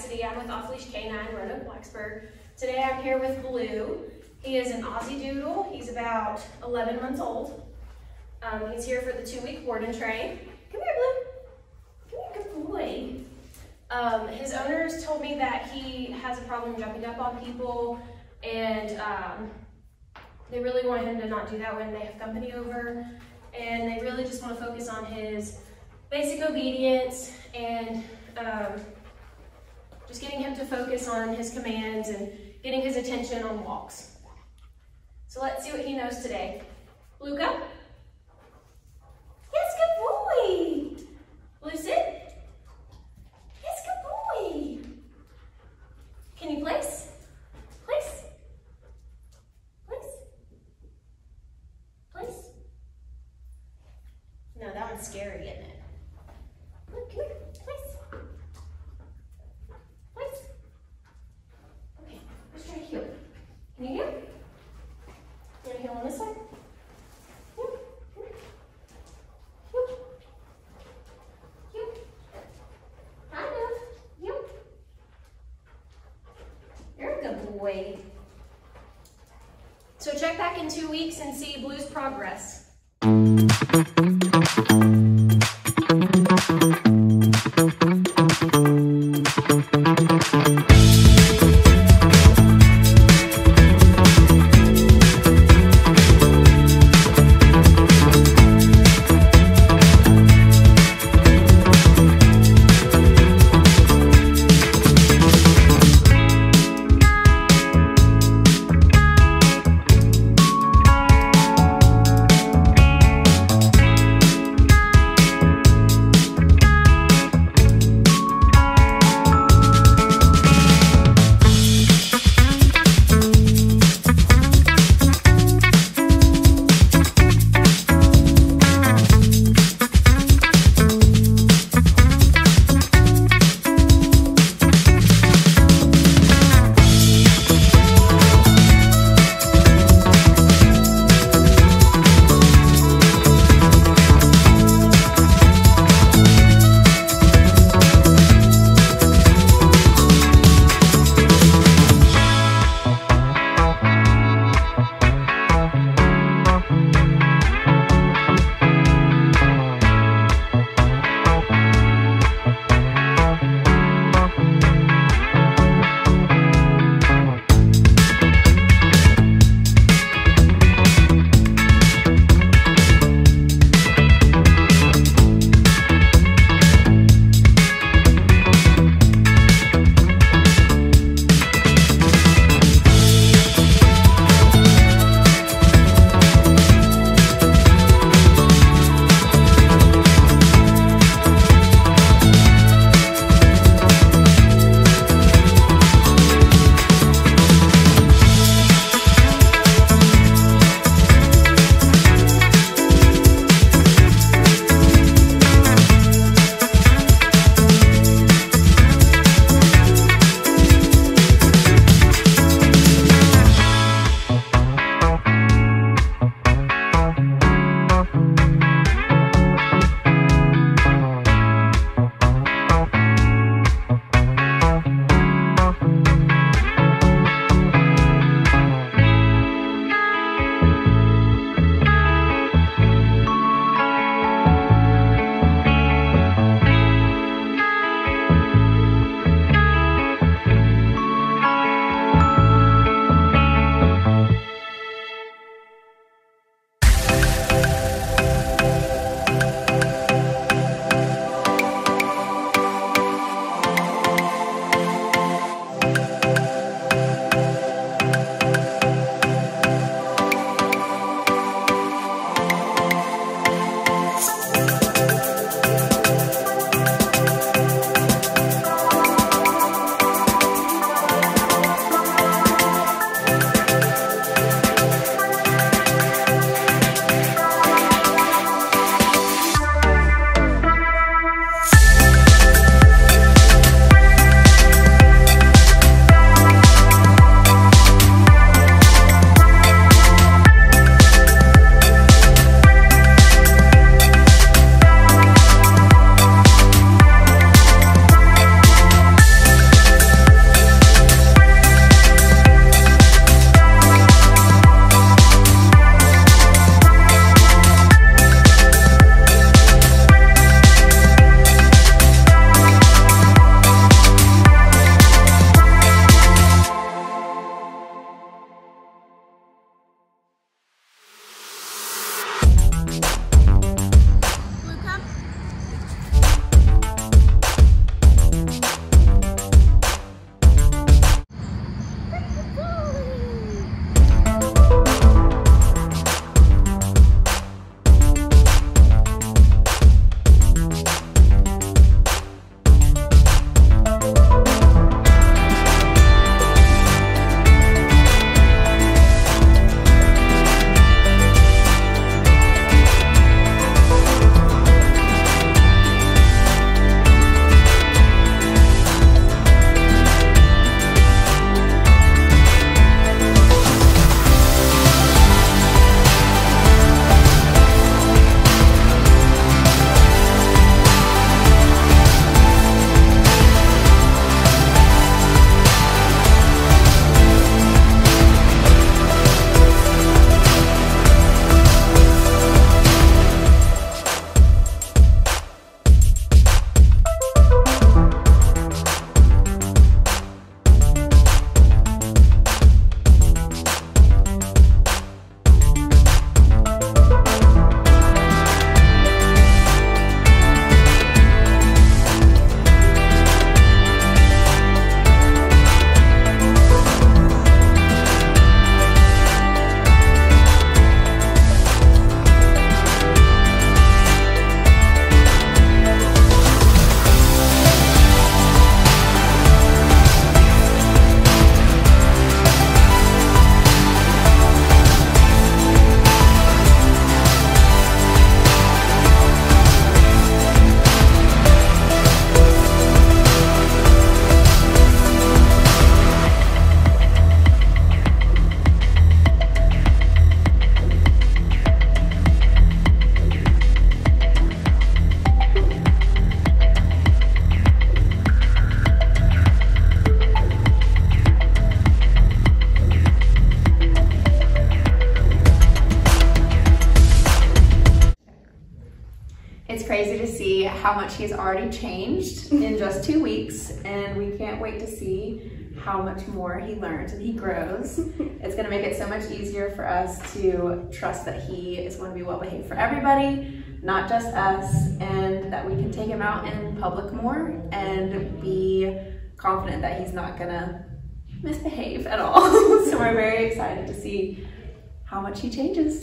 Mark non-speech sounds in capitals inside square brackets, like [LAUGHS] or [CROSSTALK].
Chasity. I'm with Off Leash K9 Roanoke Blacksburg. Today I'm here with Blue. He is an Aussiedoodle. He's about 11 months old. Um, he's here for the two-week board and train. Come here, Blue. Come here, good boy. Um, his owners told me that he has a problem jumping up on people, and um, they really want him to not do that when they have company over. And they really just want to focus on his basic obedience and um, just getting him to focus on his commands and getting his attention on walks. So let's see what he knows today. Luca? Yes, good boy. Sit. Yes, good boy. Can you place? Place. Place. Place. No, that one's scary, isn't it? Look, come here. Place. Place. Okay, let's try to heel. Can you heel? You want to heel on this side? Heel. Heel. Heel. Heel. Kind of. Heel. You're a good boy. So check back in two weeks and see Blue's progress. How much he's already changed in just two weeks, and we can't wait to see how much more he learns and he grows. [LAUGHS] it's gonna make it so much easier for us to trust that he is going to be well behaved for everybody, not just us, and that we can take him out in public more and be confident that he's not gonna misbehave at all. [LAUGHS] so we're very excited to see how much he changes.